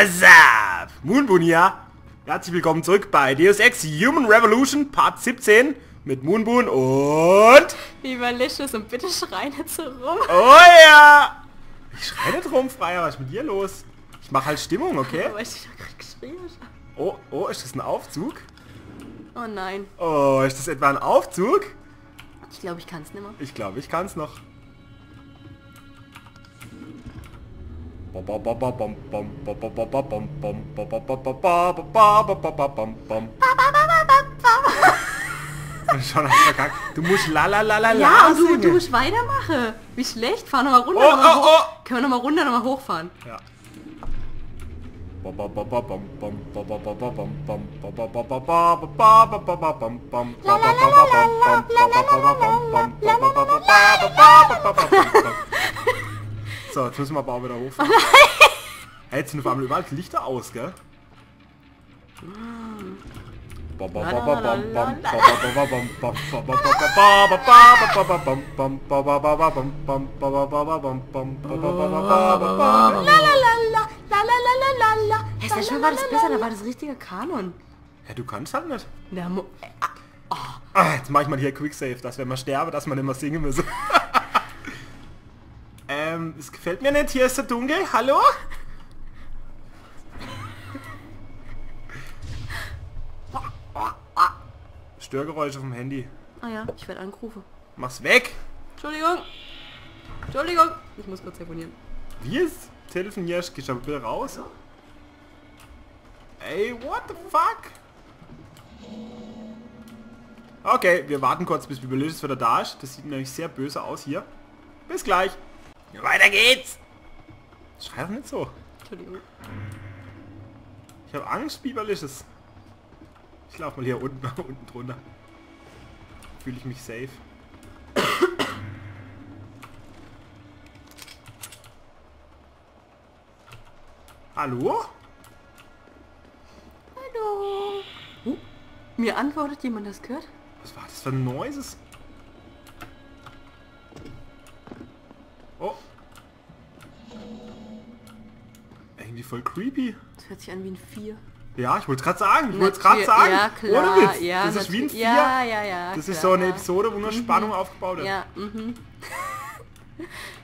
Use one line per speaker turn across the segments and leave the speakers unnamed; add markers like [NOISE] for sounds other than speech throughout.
What's up? Moonboon hier. Herzlich willkommen zurück bei Deus Ex Human Revolution Part 17 mit Moonboon und...
Lieber Licious und bitte schrei nicht so rum.
Oh ja! Ich schreie nicht rum, Freier. Was ist mit dir los? Ich mache halt Stimmung, okay?
Weil ich doch gerade geschrien.
Oh, oh, ist das ein Aufzug?
Oh nein.
Oh, ist das etwa ein Aufzug?
Ich glaube, ich kann es nicht mehr.
Ich glaube, ich kann es noch. Schon hast du verkackt. Du musst la la la la
Ja, und du, du musst weitermachen. Wie schlecht. Fahr nochmal runter,
Oh,
noch mal
oh,
hoch.
oh.
Können wir nochmal runter, nochmal hochfahren.
Ja. So, jetzt müssen wir aber auch wieder hochfahren. Hey, jetzt sind auf einmal überall Lichter aus, gell?
Hey, schon war das besser, da war das richtige Kanon.
Ja, du kannst halt nicht.
Na, Mo- äh,
Ah, jetzt mach ich mal hier Quicksave, dass wenn man sterbe, dass man immer singen muss. Ähm, es gefällt mir nicht, hier ist der dunkel. Hallo? Störgeräusche vom Handy.
Ah ja, ich werde angerufen.
Mach's weg!
Entschuldigung. Entschuldigung. Ich muss kurz telefonieren.
Wie ist? Telefonierst, gehst aber bitte raus. Ey, what the fuck? Okay, wir warten kurz, bis Bibelicious wieder da ist. Das sieht nämlich sehr böse aus hier. Bis gleich. Weiter geht's. Schrei doch nicht so.
Entschuldigung.
Ich habe Angst, Bibelicious. Ich laufe mal hier unten, [LAUGHS] unten drunter. Fühle ich mich safe. Hallo?
Hallo. Oh, mir antwortet jemand, das gehört?
Was war das für ein Noises? Voll creepy.
Das hört sich an wie ein Vier.
Ja, ich wollte gerade sagen. Ich wollte es gerade sagen.
Ja, klar.
Ohne Witz.
Ja,
das ist wie ein Vier.
Ja, ja, ja.
das ist
klar.
so eine Episode, wo nur Spannung aufgebaut wird.
Ja, mhm.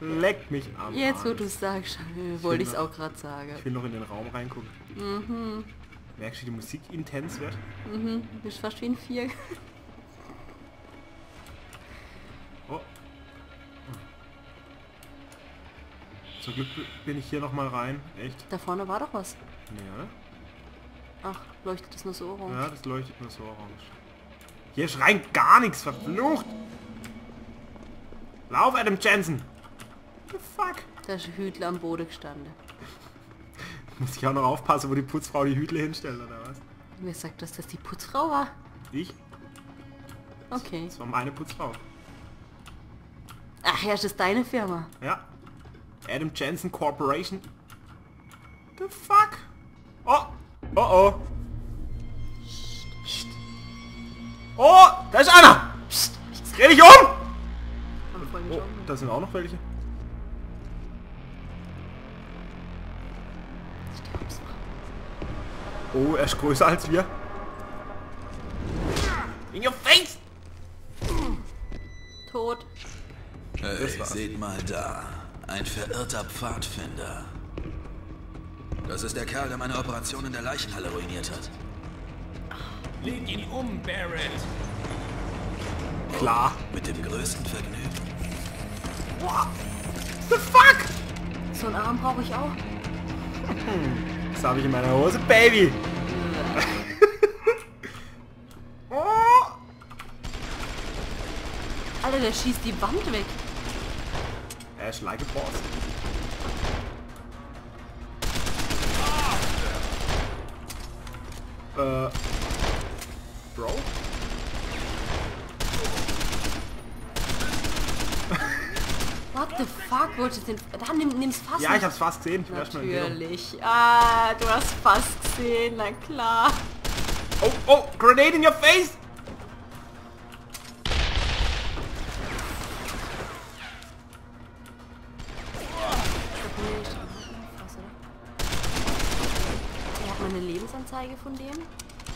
[LAUGHS]
Leckt mich am
Jetzt, wo du es sagst, wollte ich es auch gerade sagen.
Ich will noch in den Raum reingucken.
Mhm.
Merkst du, wie die Musik intens wird?
Mhm. Du bist fast wie ein Vier. [LAUGHS]
Zum Glück bin ich hier noch mal rein. Echt?
Da vorne war doch was.
Nee, oder?
Ach, leuchtet das nur so orange.
Ja, das leuchtet nur so orange. Hier rein gar nichts, verflucht! Lauf, Adam Jensen! The fuck?
Da ist Hütler am Boden gestanden. [LAUGHS]
Muss ich auch noch aufpassen, wo die Putzfrau die Hütle hinstellt, oder was?
Wer sagt, dass das die Putzfrau war?
Ich?
Okay.
Das war meine Putzfrau.
Ach ja, das ist deine Firma.
Ja. Adam Jensen Corporation. The fuck? Oh! Oh oh! Psst. Oh! Da ist einer!
Psst, gesagt.
Dreh dich um! Oh, da sind auch noch welche. Oh, er ist größer als wir. In your face!
Tot.
Hey,
war's.
seht mal da. Ein verirrter Pfadfinder. Das ist der Kerl, der meine Operation in der Leichenhalle ruiniert hat.
Leg ihn um, Barrett.
Klar.
Mit dem größten Vergnügen.
The fuck?
So einen Arm brauche ich auch.
Das habe ich in meiner Hose, Baby. oh.
Alter, der schießt die Wand weg.
Ist like a boss. Äh. Bro?
What the fuck? Wolltest du den... Da, nimm, nimm's fast.
Ja, ich hab's fast gesehen. Ich.
Natürlich. Ah, du hast fast gesehen, na klar.
Oh, oh, grenade in your face!
Anzeige von dem?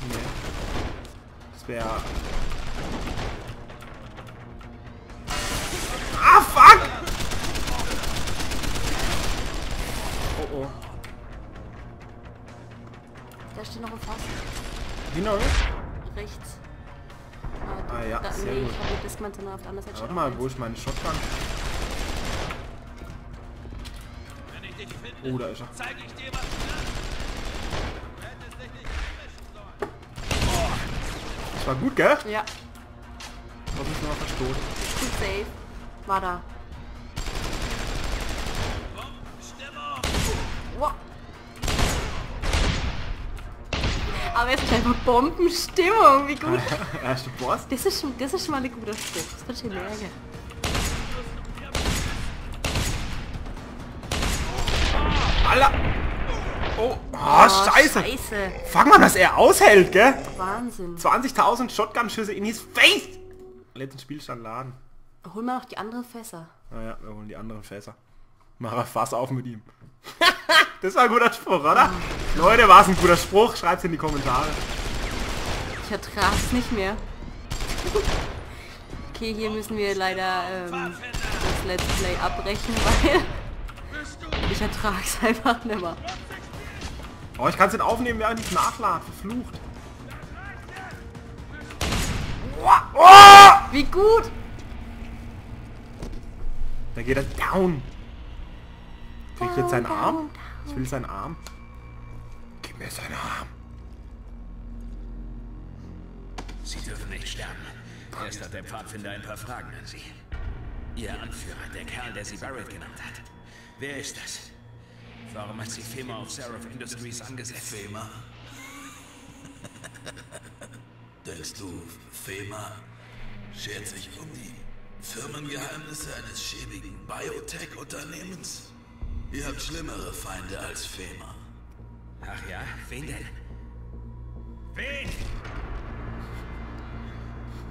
Nee. Das wäre... Ah, fuck! Oh, oh.
Da steht noch ein Fass.
Wie noch?
Rechts.
Ah ja,
da,
sehr
nee,
gut.
ich habe Discman, sondern auf der anderen Seite
Warte mal, wo ist meine Shotgun?
Wenn ich dich finde,
Oh, da ist er.
zeige ich dir was. ne? Du hättest dich nicht einmischen sollen.
Das war gut, gell?
Ja,
Hab mich mal verstoßen.
gut safe. War da. Wow. Aber jetzt ist einfach Bombenstimmung, wie gut. [LAUGHS]
Erste Boss.
Das ist, schon- das ist schon mal ein guter Spruch. Das kann ich mir merken.
Alter! Oh, oh, scheiße!
Scheiße.
Fuck mal, dass er aushält, gell?
Wahnsinn.
20.000 Shotgun-Schüsse in his face! Letzten Spielstand laden.
Hol mal noch die anderen Fässer.
Naja, wir holen die anderen Fässer. Mach ein Fass auf mit ihm. [LAUGHS] das war ein guter Spruch, oder? Leute, war es ein guter Spruch? Schreibt's in die Kommentare.
Ich ertrag's nicht mehr. Okay, hier müssen wir leider ähm, das Let's Play abbrechen, weil [LAUGHS] ich ertrag's einfach nicht mehr.
Oh, ich kann es nicht aufnehmen, während ich nachlade. Verflucht. Oh!
Wie gut!
Da geht er down. Krieg ich jetzt seinen Arm? Ich will seinen Arm. Gib mir seinen Arm.
Sie dürfen nicht sterben. Erst hat der Pfadfinder ein paar Fragen an Sie. Ihr Anführer, der Kerl, der Sie Barrett genannt hat. Wer ist das? Warum hat sie Fema auf Seraph Industries angesetzt?
Fema? Denkst du, Fema schert sich um die Firmengeheimnisse eines schäbigen Biotech-Unternehmens? Ihr habt schlimmere Feinde als Fema.
Ach ja, wen denn? Wen?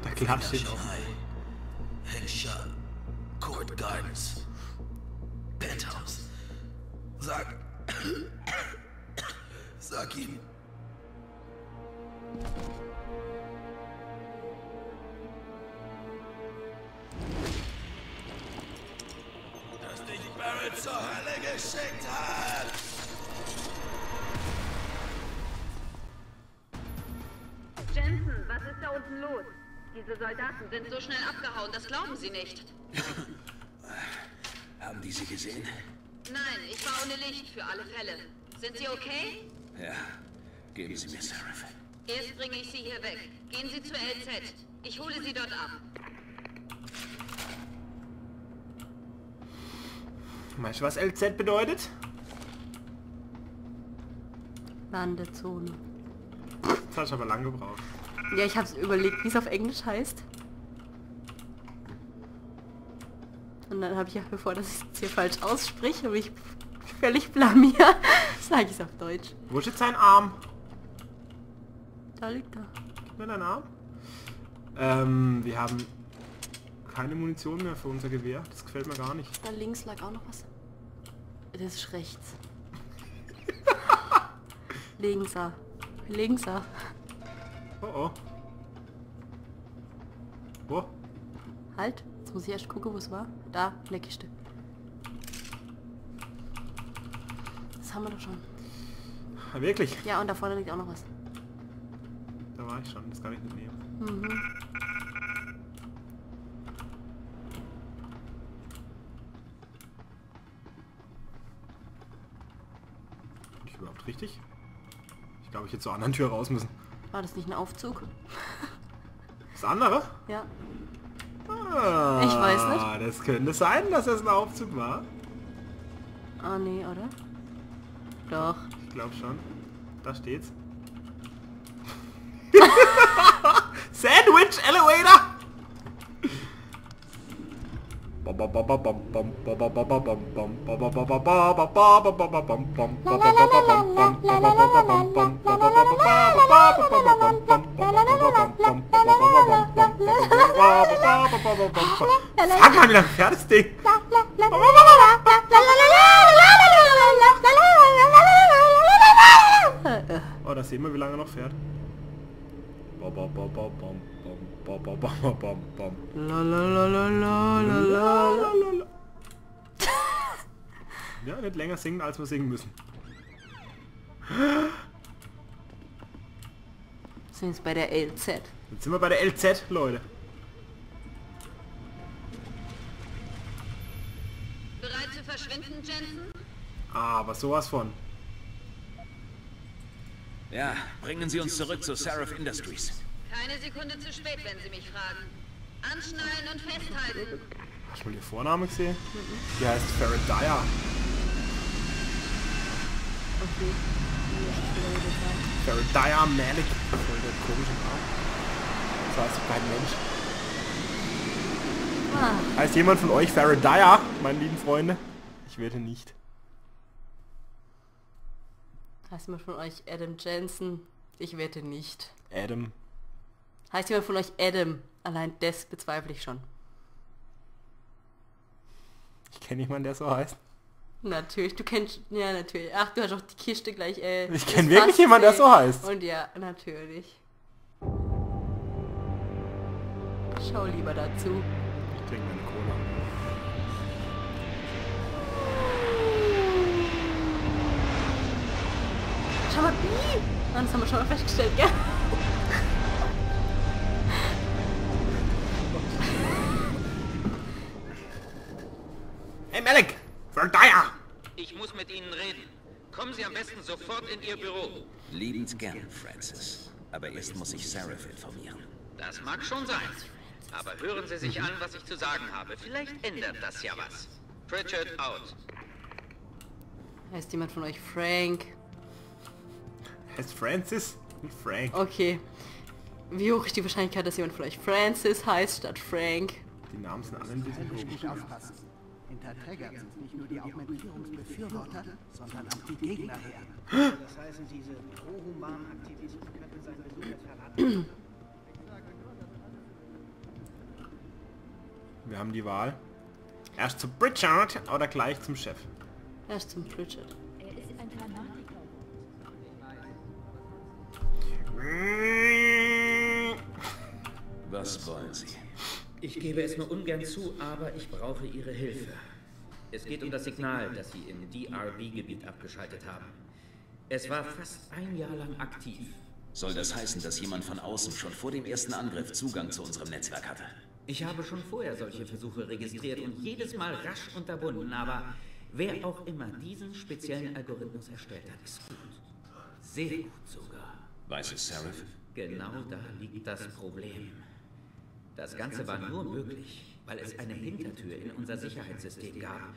Da klatscht.
Shanghai, Hengsha, Court Gardens, Penthouse. Sag... Sag ihm. Dass dich Barrett zur Hölle geschickt hat!
Jensen, was ist da unten los? Diese Soldaten sind so schnell abgehauen, das glauben Sie nicht.
Haben die Sie gesehen?
Nein, ich war ohne Licht für alle Fälle. Sind Sie okay?
Ja. Geben Sie mir Seraph.
Erst bringe ich Sie hier weg. Gehen Sie zur LZ. Ich hole Sie dort ab.
Weißt du, was LZ bedeutet?
Landezone.
Das hat ich aber lang gebraucht.
Ja, ich hab's überlegt, wie es auf Englisch heißt. Und dann habe ich ja, bevor das ich jetzt hier falsch ausspreche, habe ich völlig blamier, sage ich es auf Deutsch.
Wo ist jetzt sein Arm?
Da liegt er.
Gib mir deinen Arm. Ähm, wir haben keine Munition mehr für unser Gewehr. Das gefällt mir gar nicht.
Da links lag auch noch was. Das ist rechts. Linkser. Linkser.
Oh oh. Wo?
Halt. Jetzt muss ich erst gucken, wo es war. Da, in der Kiste. Das haben wir doch schon.
Ah, wirklich?
Ja, und da vorne liegt auch noch was.
Da war ich schon. Das kann ich nicht nehmen.
Mhm.
Bin ich überhaupt richtig? Ich glaube, ich hätte zur anderen Tür raus müssen.
War das nicht ein Aufzug?
Das andere?
Ja.
Ah,
Ich weiß nicht.
Das könnte sein, dass das ein Aufzug war.
Ah, nee, oder? Doch.
Ich glaube schon. Da steht's. [LAUGHS] Sandwich Elevator! Sag mal, wie lang fährt das Ding? Oh, da sehen wir, wie lange er noch fährt. Ja, nicht länger singen, als wir singen müssen.
Sind wir bei der LZ.
Jetzt sind wir bei der LZ, Leute.
Verschwinden, Jensen?
Ah, aber sowas von.
Ja, bringen Sie uns zurück zu Seraph Industries.
Keine Sekunde zu spät, wenn Sie mich fragen. Anschnallen und festhalten.
Hast du mal ihr Vorname gesehen? Die heißt Farrah Dyer.
Okay.
Farrah Dyer Malik. Voll der komische Name. Das heißt kein Mensch.
Ah,
Heißt jemand von euch Farrah Dyer, meine lieben Freunde? Ich werde nicht.
heißt jemand von euch Adam Jensen? Ich wette nicht.
Adam.
Heißt jemand von euch Adam? Allein das bezweifle ich schon.
Ich kenne niemanden, der so heißt.
Natürlich, du kennst... Ja, natürlich. Ach, du hast auch die Kiste gleich... Äh,
Ich
das
kenn wirklich jemanden, der so heißt.
Und ja, natürlich. Schau lieber dazu. Schau mal, wie? Ah, Das haben wir schon mal festgestellt, gell?
Hey Malik! Farrah Dyer!
Ich muss mit Ihnen reden. Kommen Sie am besten sofort in Ihr Büro.
Liebend gern, Francis. Aber erst muss ich Seraph informieren.
Das mag schon sein. Aber hören Sie sich an, was ich zu sagen habe. Vielleicht ändert das ja was. Pritchard out.
Heißt jemand von euch Frank?
Heißt Francis? Frank.
Okay. Wie hoch ist die Wahrscheinlichkeit, dass jemand von euch Francis heißt statt Frank?
Die Namen sind alle ein bisschen komisch.
Hinter Trägern sind nicht nur die Augmentierungsbefürworter, sondern auch die Gegner her.
Das heißen, diese pro-humanen Aktivisten könnten seinen Besuch jetzt verraten.
Wir haben die Wahl. Erst zu Pritchard oder gleich zum Chef.
Erst zum Pritchard.
Was wollen Sie?
Ich gebe es nur ungern zu, aber ich brauche Ihre Hilfe. Es geht um das Signal, das Sie im DRB-Gebiet abgeschaltet haben. Es war fast ein Jahr lang aktiv.
Soll das heißen, dass jemand von außen schon vor dem ersten Angriff Zugang zu unserem Netzwerk hatte?
Ich habe schon vorher solche Versuche registriert und jedes Mal rasch unterbunden, aber wer auch immer diesen speziellen Algorithmus erstellt hat, ist gut. Sehr gut sogar.
Weiß es Seraph?
Genau da liegt das Problem. Das Ganze war nur möglich, weil es eine Hintertür in unser Sicherheitssystem gab,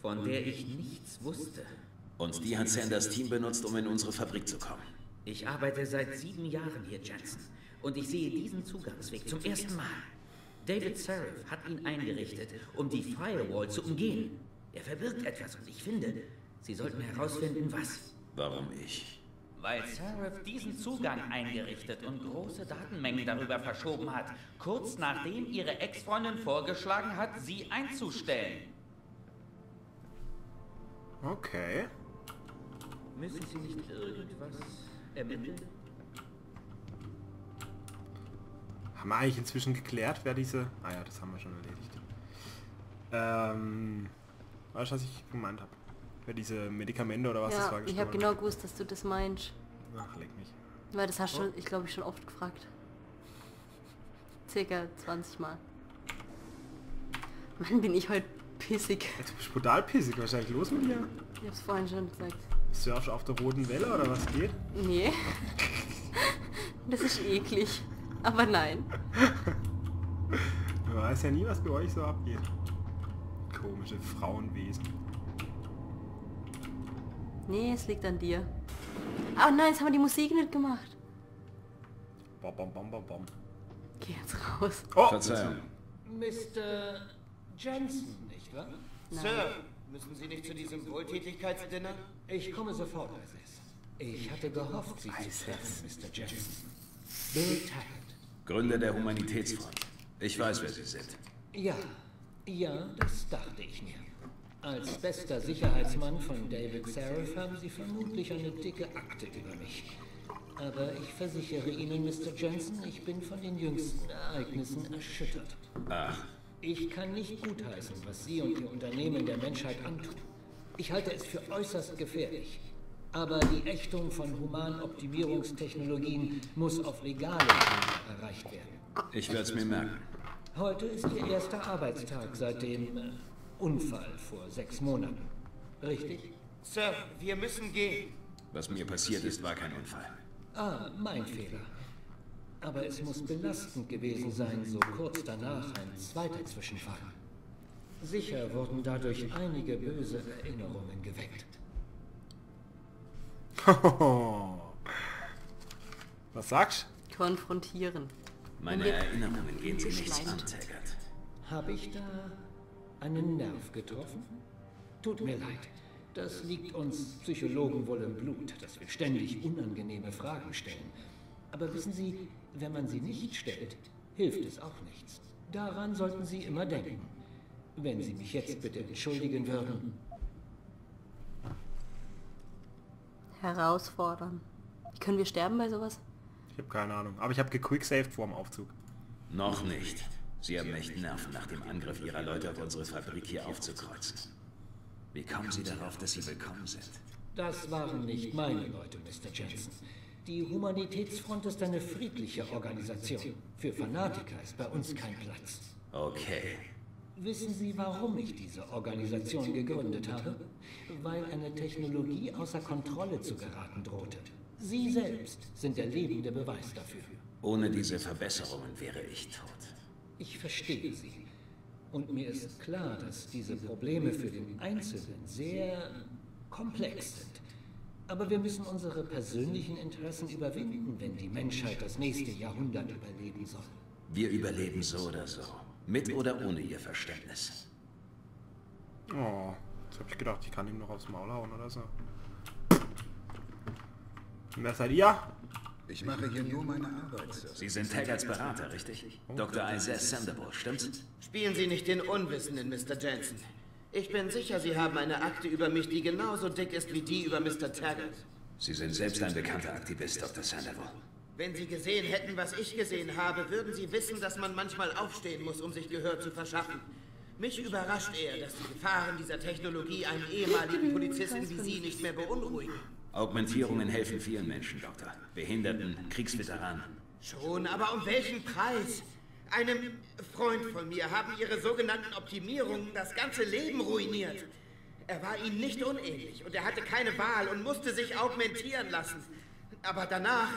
von der ich nichts wusste.
Und die hat Sanders Team benutzt, um in unsere Fabrik zu kommen.
Ich arbeite seit sieben Jahren hier, Jensen, und ich sehe diesen Zugangsweg zum ersten Mal. David Seraph hat ihn eingerichtet, um die Firewall zu umgehen. Er verbirgt etwas und ich finde, Sie sollten herausfinden, was.
Warum ich?
Weil Seraph diesen Zugang eingerichtet und große Datenmengen darüber verschoben hat, kurz nachdem ihre Ex-Freundin vorgeschlagen hat, sie einzustellen.
Okay.
Müssen Sie nicht irgendwas ermitteln?
Haben wir eigentlich inzwischen geklärt, wer diese... Ah ja, das haben wir schon erledigt. Ähm... Weißt du, was ich gemeint habe? Wer diese Medikamente oder was das
Ja,
war
ich habe genau gewusst, dass du das meinst.
Ach, leck mich.
Weil das hast du, ich glaube, ich schon oft gefragt. Circa 20 Mal. Mann, bin ich heute pissig.
Bist du brutal pissig. Was ist eigentlich los mit dir?
Ich hab's vorhin schon gesagt.
Surfst du auf der roten Welle oder was geht?
Nee. das ist eklig. Aber nein.
Man weiß ja nie, was bei euch so abgeht. Komische Frauenwesen.
Nee, es liegt an dir. Ah nein, jetzt haben wir die Musik nicht gemacht.
Bom, bom, bom, bom, bom.
Geh jetzt raus.
Oh!
Verzeihung.
Mr. Jensen, nicht wahr? Sir, müssen Sie nicht zu diesem Wohltätigkeitsdinner? Ich komme sofort, Isis. Ich hatte gehofft, Sie zu treffen, Mr. Jensen. Bill Taggart.
Gründer der Humanitätsfront. Ich weiß, wer Sie sind.
Ja, ja, das dachte ich mir. Als bester Sicherheitsmann von David Seraph haben Sie vermutlich eine dicke Akte über mich. Aber ich versichere Ihnen, Mr. Jensen, ich bin von den jüngsten Ereignissen erschüttert.
Ach,
Ich kann nicht gutheißen, was Sie und Ihr Unternehmen der Menschheit antun. Ich halte es für äußerst gefährlich. Aber die Ächtung von Humanoptimierungstechnologien muss auf legale Wege erreicht werden.
ich werde es mir merken.
Heute ist Ihr erster Arbeitstag seit dem äh, Unfall vor sechs Monaten. Richtig?
Sir, wir müssen gehen.
Was mir passiert ist, war kein Unfall.
Ah, mein Fehler. Aber es muss belastend gewesen sein, so kurz danach ein zweiter Zwischenfall. Sicher wurden dadurch einige böse Erinnerungen geweckt. [LAUGHS]
Was sagst
Konfrontieren.
Meine Erinnerungen gehen sie nichts an. Taggart.
Habe ich da einen Nerv getroffen? Tut mir leid. Das liegt uns Psychologen wohl im Blut, dass wir ständig unangenehme Fragen stellen. Aber wissen Sie, wenn man sie nicht stellt, hilft es auch nichts. Daran sollten Sie immer denken. Wenn Sie mich jetzt bitte entschuldigen würden.
Herausfordern. Können wir sterben bei sowas?
Ich habe keine Ahnung. Aber ich habe gequicksaved vor dem Aufzug.
Noch nicht. Sie haben echt Nerven nach dem Angriff Ihrer Leute auf unsere Fabrik hier aufzukreuzen. Wie kommen Sie darauf, dass Sie willkommen sind?
Das waren nicht meine Leute, Mr. Jensen. Die Humanitätsfront ist eine friedliche Organisation. Für Fanatiker ist bei uns kein Platz.
Okay.
Wissen Sie, warum ich diese Organisation gegründet habe? Weil eine Technologie außer Kontrolle zu geraten drohte. Sie selbst sind der lebende Beweis dafür.
Ohne diese Verbesserungen wäre ich tot.
Ich verstehe Sie. Und mir ist klar, dass diese Probleme für den Einzelnen sehr komplex sind. Aber wir müssen unsere persönlichen Interessen überwinden, wenn die Menschheit das nächste Jahrhundert überleben soll.
Wir überleben so oder so. Mit oder ohne Ihr Verständnis.
Oh, jetzt habe ich gedacht, ich kann ihm noch aufs Maul hauen oder so. Und wer seid ihr?
Ich mache hier nur meine Arbeit, Sir.
Sie sind Taggarts Berater, richtig? Dr. Isaiah Sandoval, stimmt's?
Spielen Sie nicht den Unwissenden, Mr. Jensen. Ich bin sicher, Sie haben eine Akte über mich, die genauso dick ist wie die über Mr. Taggart.
Sie sind selbst ein bekannter Aktivist, Dr. Sandoval.
Wenn Sie gesehen hätten, was ich gesehen habe, würden Sie wissen, dass man manchmal aufstehen muss, um sich Gehör zu verschaffen. Mich überrascht eher, dass die Gefahren dieser Technologie einen ehemaligen Polizisten wie Sie nicht mehr beunruhigen.
Augmentierungen helfen vielen Menschen, Doktor. Behinderten, Kriegsveteranen.
Schon, aber um welchen Preis? Einem Freund von mir haben ihre sogenannten Optimierungen das ganze Leben ruiniert. Er war ihnen nicht unähnlich und er hatte keine Wahl und musste sich augmentieren lassen. Aber danach...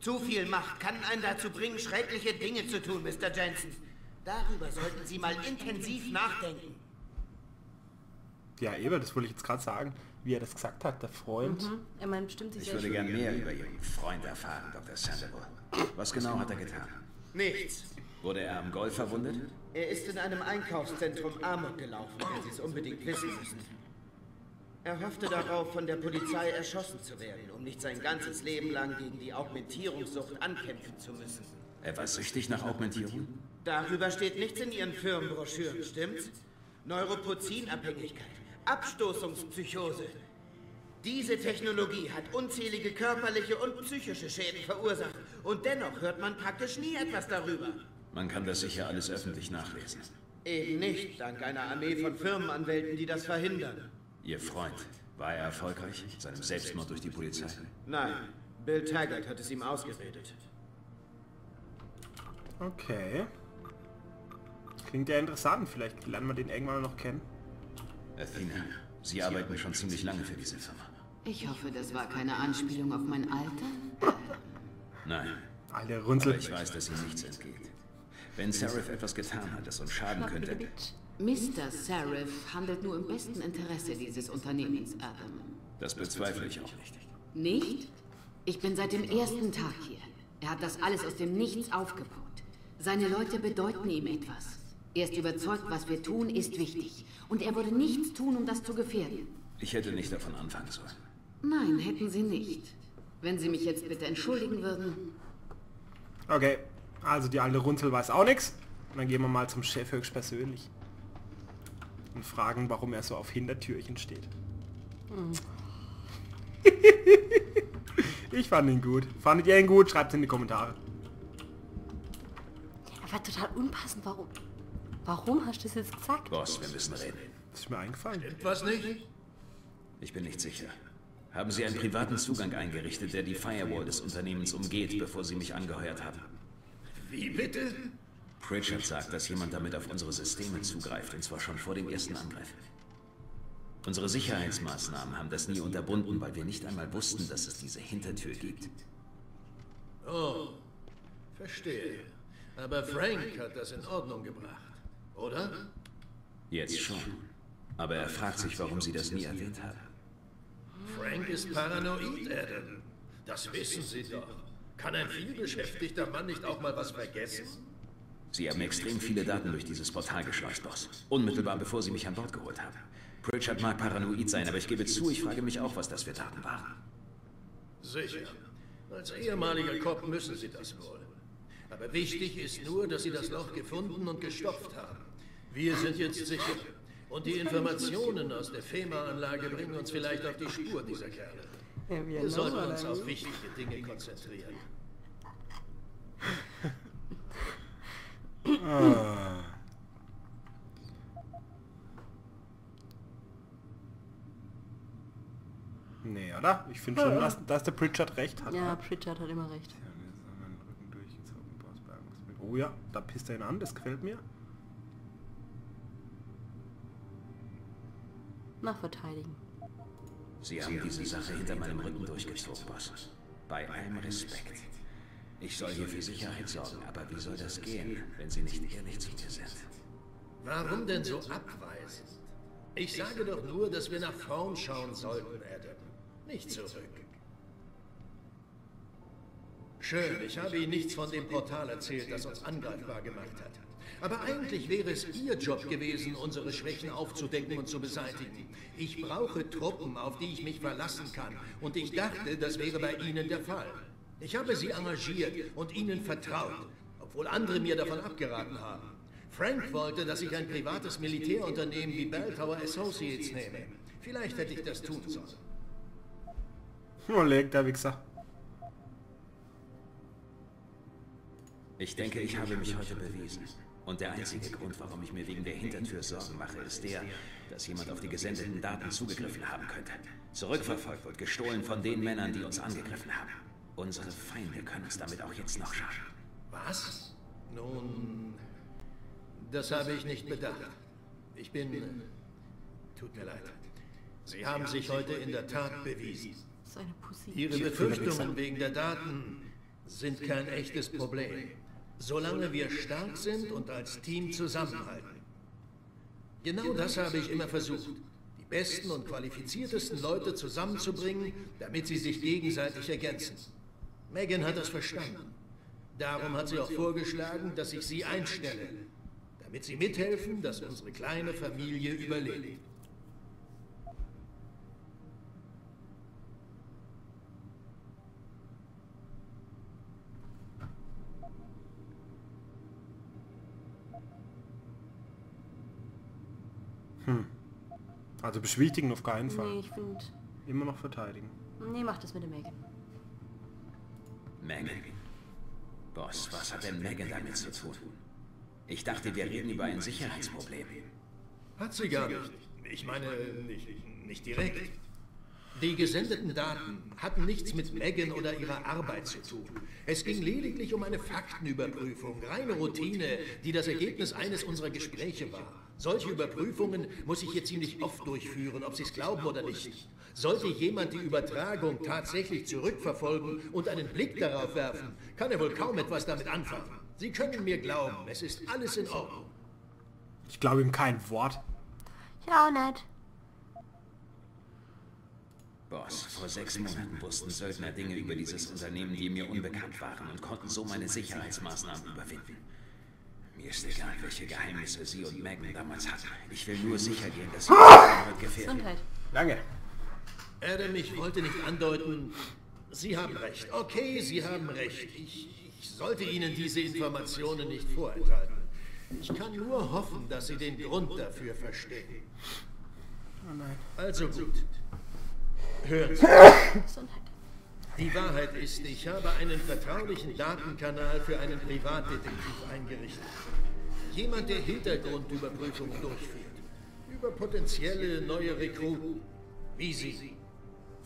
Zu viel Macht kann einen dazu bringen, schreckliche Dinge zu tun, Mr. Jensen. Darüber sollten Sie mal intensiv nachdenken.
Ja, eben, das wollte ich jetzt gerade sagen, wie er das gesagt hat, der Freund.
Mhm. Er meint bestimmt sich
Ich würde gern mehr über Ihren Freund erfahren, Dr. Sandoval. Was genau hat er getan?
Nichts.
Wurde er am Golf verwundet?
Er ist in einem Einkaufszentrum Amok gelaufen, wenn Sie es unbedingt wissen müssen. Er hoffte darauf, von der Polizei erschossen zu werden, um nicht sein ganzes Leben lang gegen die Augmentierungssucht ankämpfen zu müssen.
Er war süchtig nach Augmentierung?
Darüber steht nichts in Ihren Firmenbroschüren, stimmt's? Neuropozinabhängigkeit, Abstoßungspsychose. Diese Technologie hat unzählige körperliche und psychische Schäden verursacht. Und dennoch hört man praktisch nie etwas darüber.
Man kann das sicher alles öffentlich nachlesen.
Eben nicht, dank einer Armee von Firmenanwälten, die das verhindern.
Ihr Freund, war er erfolgreich? Seinem Selbstmord durch die Polizei?
Nein, Bill Taggart hat es ihm ausgeredet.
Okay. Klingt ja interessant, vielleicht lernen wir den irgendwann noch kennen.
Athena, Sie arbeiten schon ziemlich lange für diese Firma.
Ich hoffe, das war keine Anspielung auf mein Alter.
Nein,
Alter
aber
Runzel.
ich weiß, dass Ihnen nichts entgeht. Wenn Seraph etwas getan hat, das uns schaden könnte,
Mr. Seraph handelt nur im besten Interesse dieses Unternehmens, Adam.
das bezweifle ich auch nicht.
Nicht? Ich bin seit dem ersten Tag hier. Er hat das alles aus dem Nichts aufgebaut. Seine Leute bedeuten ihm etwas. Er ist überzeugt, was wir tun, ist wichtig. Und er würde nichts tun, um das zu gefährden.
Ich hätte nicht davon anfangen sollen.
Nein, hätten Sie nicht. Wenn Sie mich jetzt bitte entschuldigen würden.
Okay, also die alte Runzel weiß auch nichts. Dann gehen wir mal zum Chef höchstpersönlich. Und fragen, warum er so auf Hintertürchen steht. [LAUGHS] Ich fand ihn gut. Fandet ihr ihn gut? Schreibt es in die Kommentare.
Er war total unpassend. Warum? Warum hast du das jetzt gesagt?
Boss, wir müssen reden.
Das ist mir eingefallen.
Was nicht?
Ich bin nicht sicher. Haben Sie einen privaten Zugang eingerichtet, der die Firewall des Unternehmens umgeht, bevor Sie mich angeheuert haben?
Wie bitte?
Pritchard sagt, dass jemand damit auf unsere Systeme zugreift, und zwar schon vor dem ersten Angriff. Unsere Sicherheitsmaßnahmen haben das nie unterbunden, weil wir nicht einmal wussten, dass es diese Hintertür gibt.
Oh, verstehe. Aber Frank hat das in Ordnung gebracht, oder?
Jetzt schon. Aber er fragt sich, warum Sie das nie erwähnt haben.
Frank ist paranoid, Adam. Das wissen Sie doch. Kann ein vielbeschäftigter Mann nicht auch mal was vergessen?
Sie haben extrem viele Daten durch dieses Portal geschleust, Boss. Unmittelbar bevor Sie mich an Bord geholt haben. Pritchard mag paranoid sein, aber ich gebe zu, ich frage mich auch, was das für Daten waren.
Sicher. Als ehemaliger Cop müssen Sie das wohl. Aber wichtig ist nur, dass Sie das Loch gefunden und gestopft haben. Wir sind jetzt sicher. Und die Informationen aus der FEMA-Anlage bringen uns vielleicht auf die Spur dieser Kerle. Wir sollten uns auf wichtige Dinge konzentrieren.
Ah. Nee, oder? Ich finde schon, dass, dass der Pritchard recht hat.
Ja? Pritchard hat immer recht.
Oh ja, da pisst er ihn an, das gefällt mir.
Nach verteidigen.
Sie haben diese Sache hinter meinem Rücken durchgezogen, Boss. Bei allem Respekt. Ich soll hier für Sicherheit sorgen, aber wie soll das gehen, wenn Sie nicht ehrlich zu mir sind?
Warum denn so abweisend? Ich sage doch nur, dass wir nach vorn schauen sollten, Adam. Nicht zurück. Schön, ich habe Ihnen nichts von dem Portal erzählt, das uns angreifbar gemacht hat. Aber eigentlich wäre es Ihr Job gewesen, unsere Schwächen aufzudecken und zu beseitigen. Ich brauche Truppen, auf die ich mich verlassen kann. Und ich dachte, das wäre bei Ihnen der Fall. Ich habe Sie engagiert und Ihnen vertraut, obwohl andere mir davon abgeraten haben. Frank wollte, dass ich ein privates Militärunternehmen wie Bell Tower Associates nehme. Vielleicht hätte ich das tun sollen.
Oh, leg der Wichser.
Ich denke, ich habe mich heute bewiesen. Und der einzige Grund, warum ich mir wegen der Hintertür Sorgen mache, ist der, dass jemand auf die gesendeten Daten zugegriffen haben könnte. Zurückverfolgt und gestohlen von den Männern, die uns angegriffen haben. Unsere Feinde können es damit auch jetzt noch schaffen.
Was? Nun, das habe ich nicht bedacht. Ich bin... Tut mir leid. Sie haben sich heute in der Tat bewiesen. Ihre Befürchtungen wegen der Daten sind kein echtes Problem. Solange wir stark sind und als Team zusammenhalten. Genau das habe ich immer versucht. Die besten und qualifiziertesten Leute zusammenzubringen, damit sie sich gegenseitig ergänzen. Megan hat das verstanden. Darum hat sie auch vorgeschlagen, dass ich sie einstelle, damit sie mithelfen, dass unsere kleine Familie überlebt.
Also beschwichtigen auf keinen Fall.
Nee, ich finde...
Immer noch verteidigen.
Nee, mach das mit der Megan.
Megan. Boss, was hat denn Megan damit zu tun? Ich dachte, wir reden über ein Sicherheitsproblem.
Hat sie gar nicht. Ich meine, nicht, nicht direkt. Die gesendeten Daten hatten nichts mit Megan oder ihrer Arbeit zu tun. Es ging lediglich um eine Faktenüberprüfung, reine Routine, die das Ergebnis eines unserer Gespräche war. Solche Überprüfungen muss ich hier ziemlich oft durchführen, ob Sie es glauben oder nicht. Sollte jemand die Übertragung tatsächlich zurückverfolgen und einen Blick darauf werfen, kann er wohl kaum etwas damit anfangen. Sie können mir glauben, es ist alles in Ordnung.
Ich glaube ihm kein Wort.
Ja, auch nicht.
Boss, vor sechs Monaten wussten Söldner Dinge über dieses Unternehmen, die mir unbekannt waren und konnten so meine Sicherheitsmaßnahmen überwinden. Mir ist egal, welche Geheimnisse Sie und Megan damals hatten. Ich will nur sicher gehen, dass Sie niemand gefährden.
Gesundheit.
Danke.
Adam, ich wollte nicht andeuten, Sie haben recht. Okay, Sie haben recht. Ich, ich sollte Ihnen diese Informationen nicht vorenthalten. Ich kann nur hoffen, dass Sie den Grund dafür verstehen.
Oh nein.
Also gut. Hören Sie.
Gesundheit. [COUGHS] [COUGHS]
Die Wahrheit ist, ich habe einen vertraulichen Datenkanal für einen Privatdetektiv eingerichtet. Jemand, der Hintergrundüberprüfungen durchführt. Über potenzielle neue Rekruten. Wie Sie.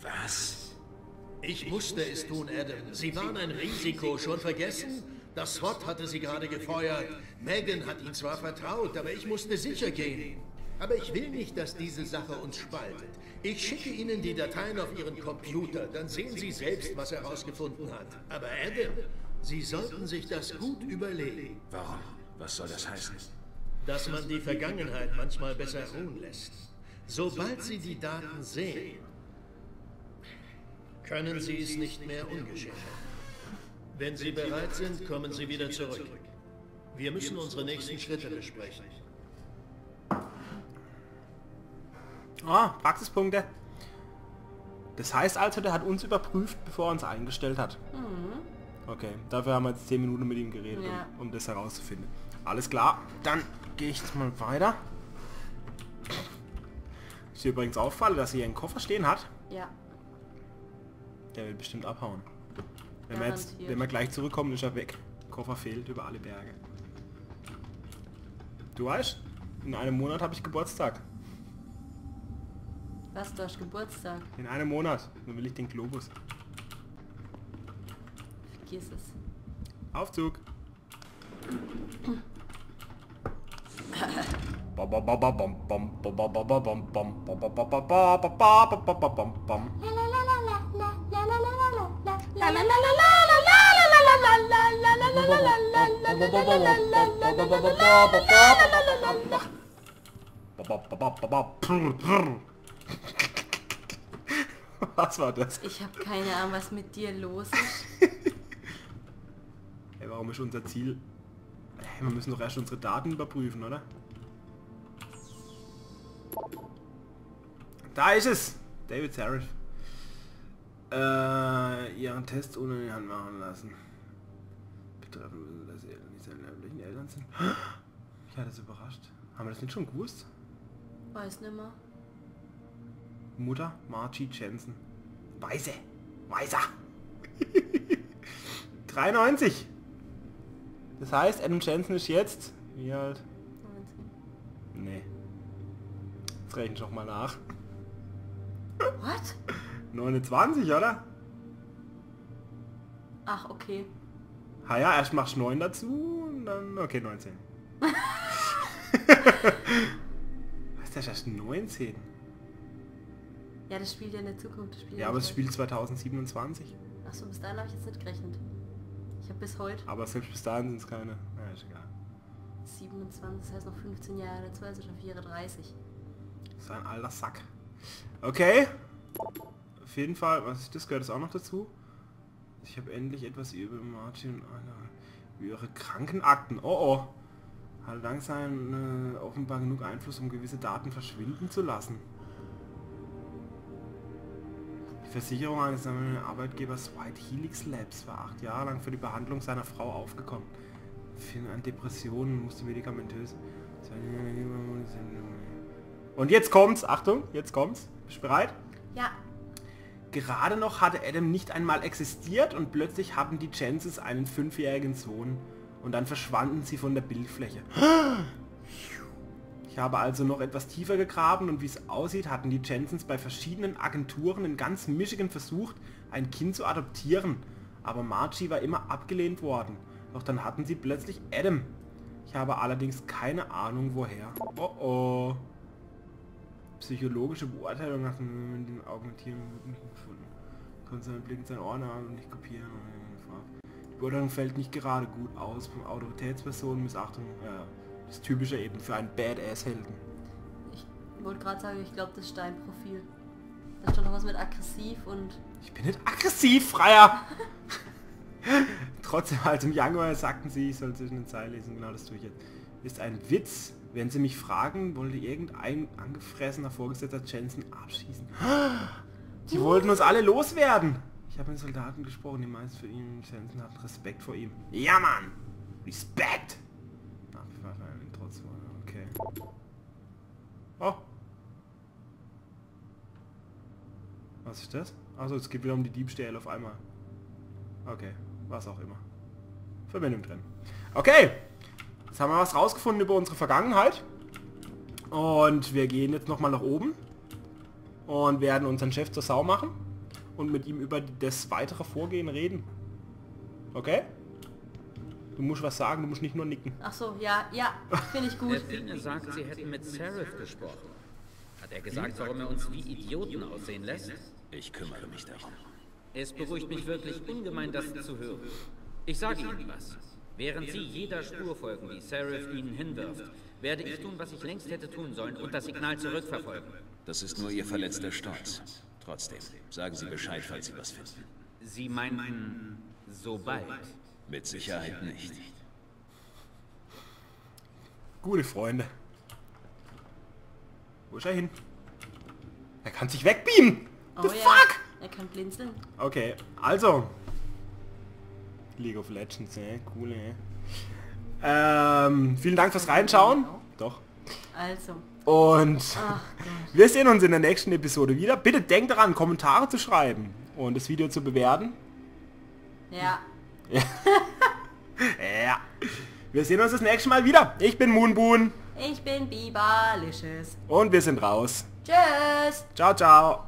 Was?
Ich musste es tun, Adam. Sie waren ein Risiko. Schon vergessen? Das SWAT hatte Sie gerade gefeuert. Megan hat Ihnen zwar vertraut, aber ich musste sicher gehen. Aber ich will nicht, dass diese Sache uns spaltet. Ich schicke Ihnen die Dateien auf Ihren Computer, dann sehen Sie selbst, was er herausgefunden hat. Aber Adam, Sie sollten sich das gut überlegen.
Warum? Was soll das heißen?
Dass man die Vergangenheit manchmal besser ruhen lässt. Sobald Sie die Daten sehen, können Sie es nicht mehr ungeschehen. Wenn Sie bereit sind, kommen Sie wieder zurück. Wir müssen unsere nächsten Schritte besprechen.
Ah, Praxispunkte. Das heißt also, der hat uns überprüft, bevor er uns eingestellt hat. Okay, dafür haben wir jetzt 10 Minuten mit ihm geredet,
Ja.
um, um das herauszufinden. Alles klar, dann gehe ich jetzt mal weiter. Ist dir übrigens auffallen, dass er hier einen Koffer stehen hat?
Ja.
Der will bestimmt abhauen. Wenn wir, jetzt, wenn wir gleich zurückkommen, ist er weg. Koffer fehlt über alle Berge. Du weißt, in einem Monat habe ich Geburtstag.
Was, du hast Geburtstag?
In einem Monat. Dann will ich den Globus.
Vergiss es.
Aufzug. [LAUGHS] Was war das?
Ich habe keine Ahnung, was mit dir los ist. [LAUGHS]
Hey, warum ist unser Ziel? Hey, wir müssen doch erst unsere Daten überprüfen, oder? Da ist es! David Serif. Äh, ihren Test ohne die Hand machen lassen. Betreffend, dass sie nicht seine leiblichen Eltern sind. [GASPS] Ich hatte es überrascht. Haben wir das nicht schon gewusst?
Weiß nimmer.
Mutter Margie Jensen. Weise. Weiser. [LAUGHS] 93. Das heißt, Adam Jensen ist jetzt... Wie alt?
19.
Nee. Jetzt rechne ich noch mal nach.
What?
29, oder?
Ach, okay.
Ha ja, erst machst du 9 dazu und dann... Okay, 19. [LAUGHS] Was ist das erst 19?
Ja, das spielt ja in der Zukunft. Das spielt
Ja, aber es spielt 2027.
heute. Achso, bis dahin habe ich jetzt nicht gerechnet. Ich habe bis heute
Aber selbst bis dahin sind es keine... Na, ist egal.
27, das heißt noch 15 Jahre dazu, also schon 34.
So ein alter Sack. Okay. Auf jeden Fall, was ist das gehört das auch noch dazu? Ich habe endlich etwas über Martin. Über ihre Krankenakten. Oh oh. Hatte langsam äh, offenbar genug Einfluss, um gewisse Daten verschwinden zu lassen. Versicherung eines Arbeitgebers White Helix Labs war acht Jahre lang für die Behandlung seiner Frau aufgekommen. Für an Depressionen musste medikamentös. Und jetzt kommt's, Achtung, jetzt kommt's. Bist du bereit?
Ja,
Gerade noch hatte Adam nicht einmal existiert und plötzlich hatten die Chances einen fünfjährigen Sohn und dann verschwanden sie von der Bildfläche. Ich habe also noch etwas tiefer gegraben und wie es aussieht, hatten die Jensens bei verschiedenen Agenturen in ganz Michigan versucht, ein Kind zu adoptieren. Aber Margie war immer abgelehnt worden. Doch dann hatten sie plötzlich Adam. Ich habe allerdings keine Ahnung woher. Oh oh. Psychologische Beurteilung nach dem den Augmentieren gefunden. Konnte seinen Blick in seine Ohren haben und nicht kopieren. Die Beurteilung fällt nicht gerade gut aus. Von Autoritätspersonen, Missachtung, ja, das Typische eben für einen Badass-Helden.
ich wollte gerade sagen, ich glaube, das ist dein Profil. Da stand noch was mit aggressiv und
Ich bin nicht aggressiv, Freier! [LAUGHS] Trotzdem, halt im Januar sagten sie, ich soll zwischen den Zeilen lesen, genau das tue ich jetzt. Ist ein Witz. Wenn sie mich fragen, wollte irgendein angefressener Vorgesetzter Jensen abschießen. [GASPS] Die wollten uns alle loswerden. Ich habe mit Soldaten gesprochen, die meisten für ihn Jensen hatten Respekt vor ihm. Ja, Mann! Respekt! Nach wie vor ein trotzdem. Okay. Oh. Was ist das? Also es geht wieder um die Diebstähle auf einmal. Okay, was auch immer. Verbindung drin. Okay, jetzt haben wir was rausgefunden über unsere Vergangenheit. Und wir gehen jetzt nochmal nach oben und werden unseren Chef zur Sau machen und mit ihm über das weitere Vorgehen reden. Okay? Du musst was sagen, du musst nicht nur nicken.
Ach so, ja, ja, finde ich gut.
Der Diener sagt, sie hätten mit Seraph gesprochen. Hat er gesagt, warum er uns wie Idioten aussehen lässt?
Ich kümmere mich darum.
Es beruhigt mich wirklich ungemein, das zu hören. Ich sage Ihnen was. Während Sie jeder Spur folgen, die Seraph Ihnen hinwirft, werde ich tun, was ich längst hätte tun sollen und das Signal zurückverfolgen.
Das ist nur Ihr verletzter Stolz. Trotzdem, sagen Sie Bescheid, falls Sie was finden.
Sie meinten, sobald.
Mit Sicherheit nicht.
Gute Freunde. Wo ist er hin? Er kann sich wegbeamen.
Oh
The
ja,
fuck?
er kann blinzeln.
Okay, also. League of Legends, äh, cool, äh. Ähm, vielen Dank fürs Reinschauen. Doch.
Also,
Und
ach
wir sehen uns in der nächsten Episode wieder. Bitte denkt daran, Kommentare zu schreiben und das Video zu bewerten.
Ja. [LAUGHS]
Ja. Wir sehen uns das nächste Mal wieder. Ich bin Moonboon
Ich bin Bibalicious.
und wir sind raus.
Tschüss.
Ciao, ciao.